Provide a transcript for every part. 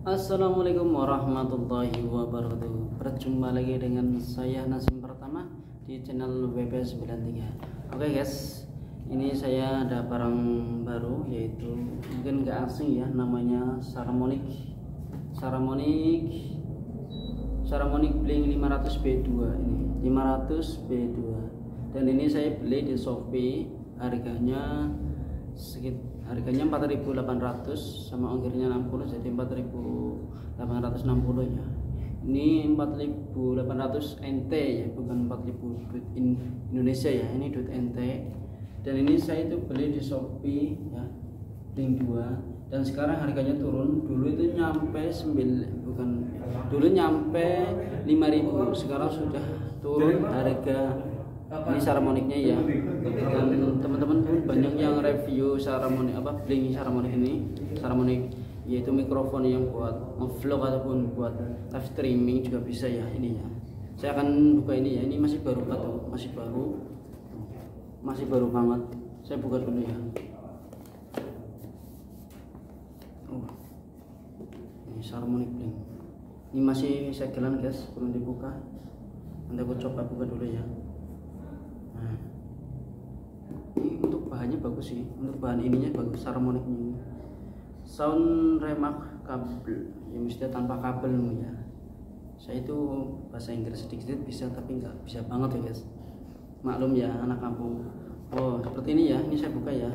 Assalamualaikum warahmatullahi wabarakatuh. Berjumpa lagi dengan saya Nasim Pertama di channel WP93 Oke guys. Ini saya ada barang baru yaitu Mungkin gak asing ya namanya Saramonic. Saramonic. Saramonic Blink 500 B2 ini. 500 B2 dan ini saya beli di Shopee. Harganya sekitar harganya 4.800 sama ongkirnya 60 jadi 4.860 ya. Ini 4.800 NT ya bukan 4.000 duit Indonesia ya ini duit NT dan ini saya itu beli di Shopee ya link 2 dan sekarang harganya turun dulu itu nyampe 9 bukan dulu nyampe 5000 sekarang sudah turun harga ini sarmoniknya ya dan teman-teman pun banyak yang review sarmonik apa bling sarmonik ini. Sarmonik yaitu mikrofon yang buat vlog ataupun buat live streaming juga bisa ya ini ya. Saya akan buka ini ya ini masih baru atau masih baru. Masih baru banget. Saya buka dulu ya. Oh. Ini sarmonik bling. Ini masih segelan guys. Belum dibuka. Nanti aku coba buka dulu ya nah untuk bahannya bagus sih. Untuk bahan ininya bagus harmoniknya. Sound remark kabel. Ya mesti tanpa kabel ya. Saya itu bahasa Inggris sedikit bisa tapi nggak bisa banget ya guys. Maklum ya anak kampung. Oh seperti ini ya. Ini saya buka ya.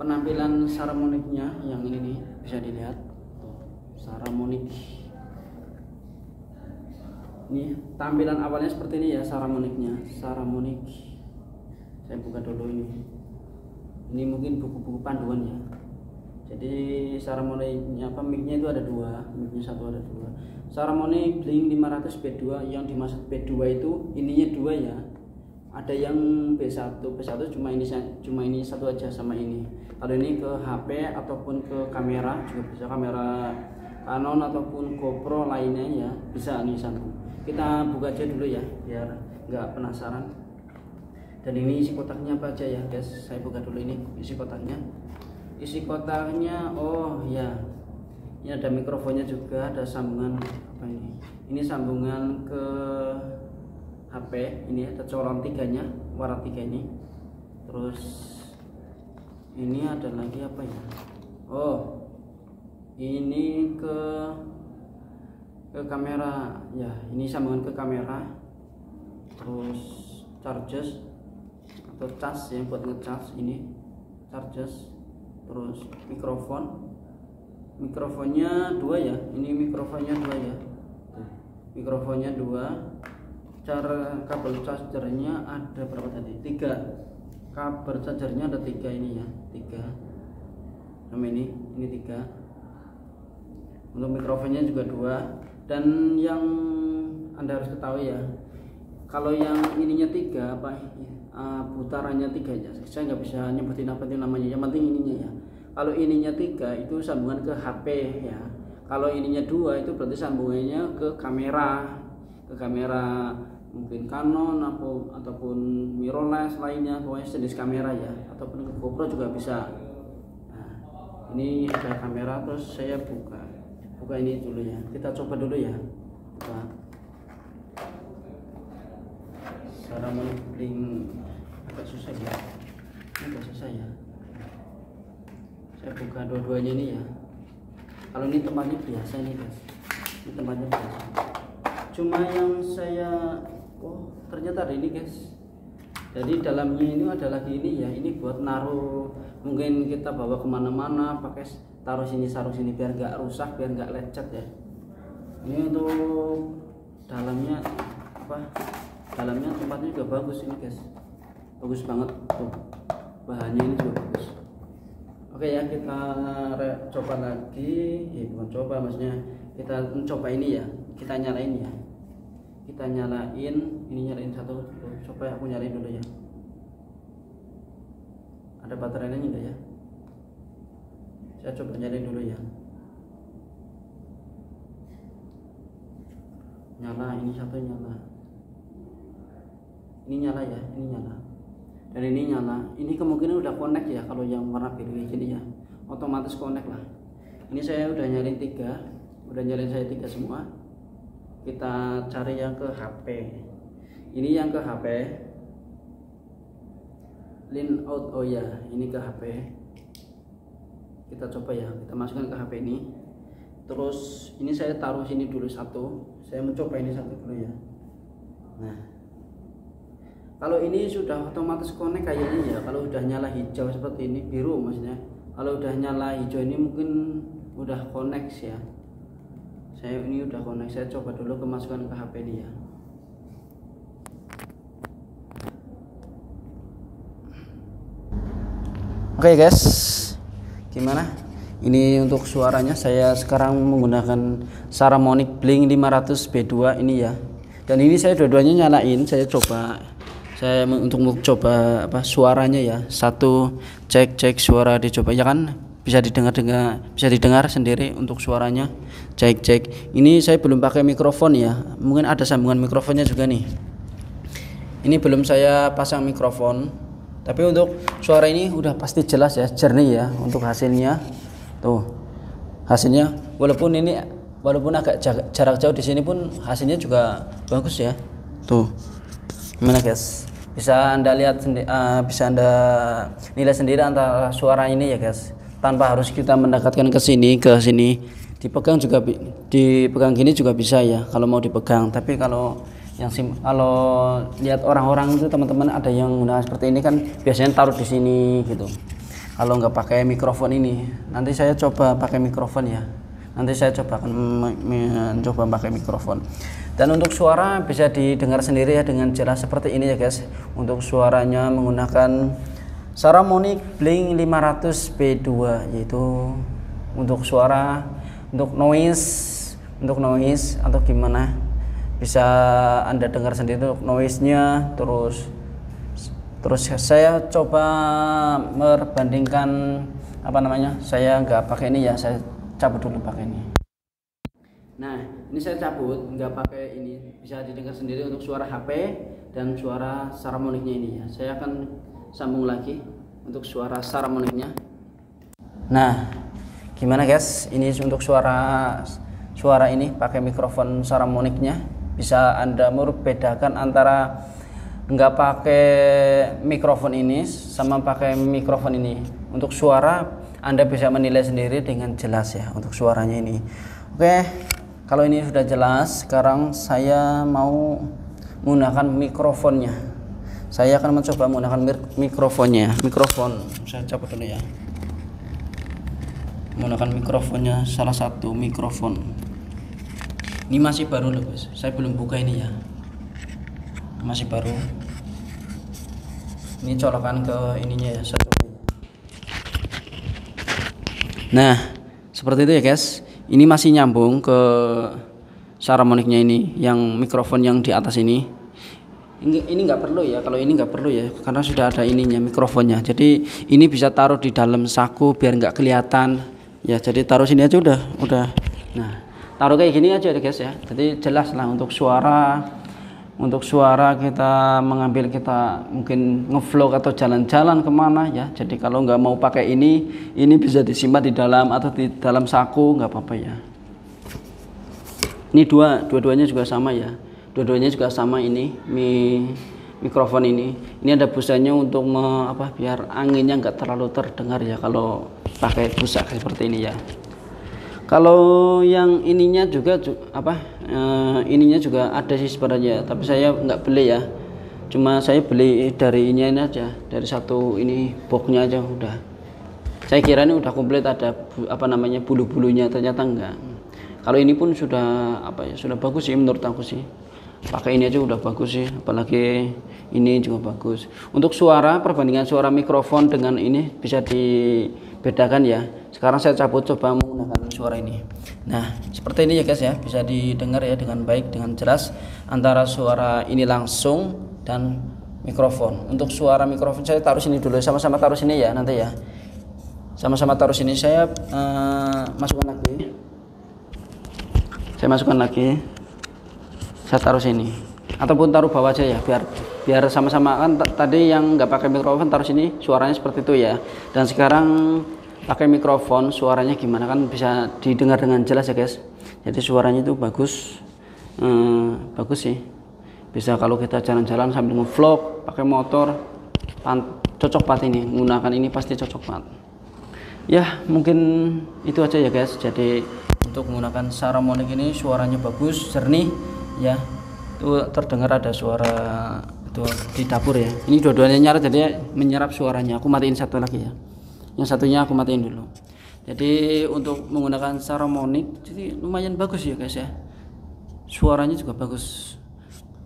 Penampilan saramoniknya yang ini nih bisa dilihat. Saramonik ini tampilan awalnya seperti ini ya saramoniknya. Saramonik. Saya buka dulu ini. Ini mungkin buku-buku panduan ya. Jadi saramoniknya apa micnya itu ada dua. Micnya satu ada dua. Saramonik blink 500 B2 yang dimaksud B2 itu ininya dua ya. Ada yang B1 B1 cuma ini cuma ini satu aja sama ini. Kalau ini ke HP ataupun ke kamera juga bisa kamera Canon ataupun GoPro lainnya ya bisa nih sambung kita buka aja dulu ya biar nggak penasaran. Dan ini isi kotaknya apa aja ya guys? Saya buka dulu ini isi kotaknya. Isi kotaknya oh ya. Ini ada mikrofonnya juga ada sambungan apa ini? Ini sambungan ke HP ini ada colong tiganya warna tiga ini. Terus ini ada lagi apa ya? Oh ini ke ke kamera. Ya ini sambungan ke kamera. Terus charges atau cas yang buat ngecas ini. Charges. Terus mikrofon. Mikrofonnya dua ya. Ini mikrofonnya dua ya. Mikrofonnya dua. Cara kabel chargernya ada berapa tadi? Tiga. Kabel chargernya ada tiga ini ya. Tiga. Sama ini. Ini tiga untuk mikrofonnya juga dua. Dan yang anda harus ketahui ya kalau yang ininya tiga apa uh, putarannya tiga ya saya nggak bisa nyebutin apa itu namanya. Yang penting ininya ya. Kalau ininya tiga itu sambungan ke HP ya. Kalau ininya dua itu berarti sambungannya ke kamera. Ke kamera mungkin Canon atau ataupun mirrorless lainnya pokoknya jenis kamera ya. Ataupun ke GoPro juga bisa. Nah, ini ada kamera terus saya buka buka ini dulu ya. Kita coba dulu ya. Buka cara menumping agak susah ya. Ini agak susah ya. Saya buka dua-duanya ini ya. Kalau ini tempatnya biasa nih guys ini tempatnya biasa. Cuma yang saya oh ternyata ada ini guys. Jadi dalamnya ini ada lagi ini ya. Ini buat naruh. Mungkin kita bawa ke mana-mana pakai taruh sini taruh sini biar nggak rusak biar nggak lecet ya. Ini untuk dalamnya apa? Dalamnya tempatnya juga bagus ini guys. Bagus banget tuh. Bahannya ini juga bagus. Oke ya kita coba lagi. Ya bukan coba maksudnya kita mencoba ini ya. Kita nyalain ya. Kita nyalain ini nyalain satu coba aku nyalain dulu ya. Ada baterainya enggak ya saya coba nyalain dulu ya. Nyala ini satu nyala. Ini nyala ya ini nyala. Dan ini nyala. Ini kemungkinan udah connect ya kalau yang warna biru gini ya. Otomatis connect lah. Ini saya udah nyalain tiga. Udah nyalain saya tiga semua. Kita cari yang ke HP ini yang ke HP lin out oh ya ini ke HP kita coba ya kita masukkan ke HP ini. Terus ini saya taruh sini dulu satu. Saya mencoba ini satu dulu ya. Nah. Kalau ini sudah otomatis connect kayaknya ya. Kalau udah nyala hijau seperti ini biru maksudnya. Kalau udah nyala hijau ini mungkin udah connect ya. Saya ini udah connect. Saya coba dulu kemasukan ke HP dia oke okay guys gimana? Ini untuk suaranya saya sekarang menggunakan Saramonic Blink 500 B2 ini ya. Dan ini saya dua-duanya nyalain saya coba saya untuk coba apa suaranya ya. Satu cek cek suara dicoba ya kan? Bisa didengar dengar bisa didengar sendiri untuk suaranya. Cek cek. Ini saya belum pakai mikrofon ya. Mungkin ada sambungan mikrofonnya juga nih. Ini belum saya pasang mikrofon tapi untuk suara ini udah pasti jelas ya jernih ya untuk hasilnya. Tuh hasilnya. Walaupun ini walaupun agak jarak jauh di sini pun hasilnya juga bagus ya. Tuh gimana guys? Bisa anda lihat uh, bisa anda nilai sendiri antara suara ini ya guys. Tanpa harus kita mendekatkan ke sini ke sini. Dipegang juga dipegang gini juga bisa ya kalau mau dipegang. Tapi kalau yang sim kalau lihat orang-orang itu teman-teman ada yang menggunakan seperti ini kan biasanya taruh di sini gitu. Kalau nggak pakai mikrofon ini nanti saya coba pakai mikrofon ya. Nanti saya coba akan mencoba pakai mikrofon. Dan untuk suara bisa didengar sendiri ya dengan jelas seperti ini ya guys. Untuk suaranya menggunakan Saramonic Blink 500 B2 yaitu untuk suara untuk noise untuk noise atau gimana bisa anda dengar sendiri untuk noise nya terus terus saya coba membandingkan apa namanya saya nggak pakai ini ya saya cabut dulu pakai ini. Nah ini saya cabut nggak pakai ini. Bisa didengar sendiri untuk suara HP dan suara Saramonicnya ini ya. Saya akan sambung lagi untuk suara harmoniknya nah gimana guys? Ini untuk suara suara ini pakai mikrofon harmoniknya bisa anda membedakan antara nggak pakai mikrofon ini sama pakai mikrofon ini. Untuk suara anda bisa menilai sendiri dengan jelas ya untuk suaranya ini. Oke kalau ini sudah jelas sekarang saya mau menggunakan mikrofonnya. Saya akan mencoba menggunakan mikrofonnya. Mikrofon saya cabut dulu ya. Menggunakan mikrofonnya salah satu mikrofon ini masih baru loh guys saya belum buka ini ya. Masih baru. Ini colokan ke ininya ya coba nah seperti itu ya guys. Ini masih nyambung ke saramoniknya ini yang mikrofon yang di atas ini. Ini ini nggak perlu ya. Kalau ini nggak perlu ya karena sudah ada ininya mikrofonnya. Jadi ini bisa taruh di dalam saku biar nggak kelihatan. Ya jadi taruh sini aja udah udah. Nah taruh kayak gini aja deh guys ya. Jadi jelas lah untuk suara untuk suara kita mengambil kita mungkin ngevlog atau jalan-jalan ke mana ya. Jadi kalau nggak mau pakai ini ini bisa disimpan di dalam atau di dalam saku nggak apa-apa ya. Ini dua dua-duanya juga sama ya. Dua-duanya juga sama ini mi mikrofon ini. Ini ada busanya untuk me, apa biar anginnya enggak terlalu terdengar ya kalau pakai busa seperti ini ya kalau yang ininya juga apa e, ininya juga ada sih sebenarnya tapi saya nggak beli ya. Cuma saya beli dari ini aja dari satu ini boxnya aja udah. Saya kira ini udah komplit ada apa namanya bulu-bulunya ternyata enggak kalau ini pun sudah apa ya sudah bagus sih menurut aku sih. Pakai ini aja udah bagus sih apalagi ini juga bagus. Untuk suara perbandingan suara mikrofon dengan ini bisa dibedakan ya sekarang saya cabut coba menggunakan suara ini. Nah seperti ini ya guys ya. Bisa didengar ya dengan baik dengan jelas antara suara ini langsung dan mikrofon. Untuk suara mikrofon saya taruh sini dulu sama-sama taruh sini ya nanti ya. Sama-sama taruh sini. Saya uh, masukkan lagi. Saya masukkan lagi. Saya taruh sini. Ataupun taruh bawah aja ya biar biar sama-sama. Kan tadi yang nggak pakai mikrofon taruh sini suaranya seperti itu ya. Dan sekarang pakai mikrofon suaranya gimana? Kan bisa didengar dengan jelas ya guys. Jadi suaranya itu bagus. Hmm, bagus sih. Bisa kalau kita jalan-jalan sambil ngevlog pakai motor cocok banget ini. Menggunakan ini pasti cocok banget. Ya mungkin itu aja ya guys. Jadi untuk menggunakan Saramonic ini suaranya bagus jernih ya. Itu terdengar ada suara itu di dapur ya. Ini dua-duanya nyala jadi menyerap suaranya. Aku matiin satu lagi ya yang satunya aku matiin dulu. Jadi untuk menggunakan Saramonic jadi lumayan bagus ya guys ya. Suaranya juga bagus.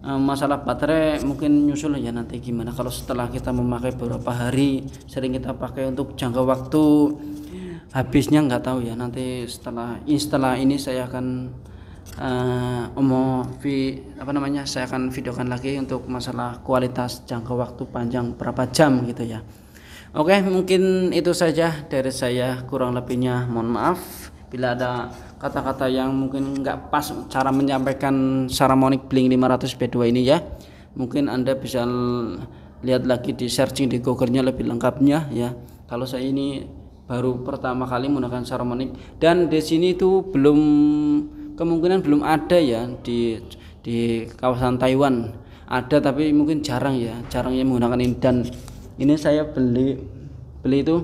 Eh, masalah baterai mungkin nyusul ya nanti gimana. Kalau setelah kita memakai beberapa hari sering kita pakai untuk jangka waktu habisnya nggak tahu ya. Nanti setelah setelah ini saya akan uh, omong vi, apa namanya saya akan videokan lagi untuk masalah kualitas jangka waktu panjang berapa jam gitu ya oke mungkin itu saja dari saya. Kurang lebihnya mohon maaf. Bila ada kata-kata yang mungkin nggak pas cara menyampaikan Saramonic Blink 500 B2 ini ya. Mungkin anda bisa lihat lagi di searching di Google-nya lebih lengkapnya ya. Kalau saya ini baru pertama kali menggunakan Saramonic dan di sini itu belum kemungkinan belum ada ya di di kawasan Taiwan. Ada tapi mungkin jarang ya jarang yang menggunakan ini. Dan ini saya beli beli itu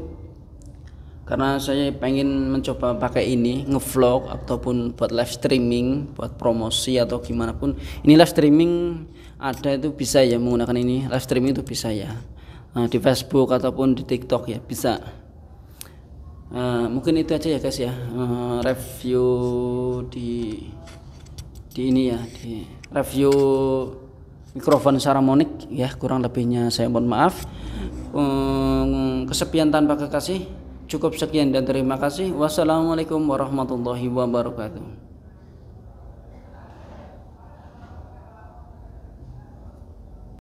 karena saya pengen mencoba pakai ini ngevlog ataupun buat live streaming buat promosi atau gimana pun. Ini live streaming ada itu bisa ya menggunakan ini. Live streaming itu bisa ya. Nah, di Facebook ataupun di TikTok ya bisa. Uh, mungkin itu aja ya guys ya. Uh, review di di ini ya di review mikrofon Saramonic ya kurang lebihnya saya mohon maaf kesepian tanpa kekasih Cukup sekian dan terima kasih. Wassalamualaikum warahmatullahi wabarakatuh.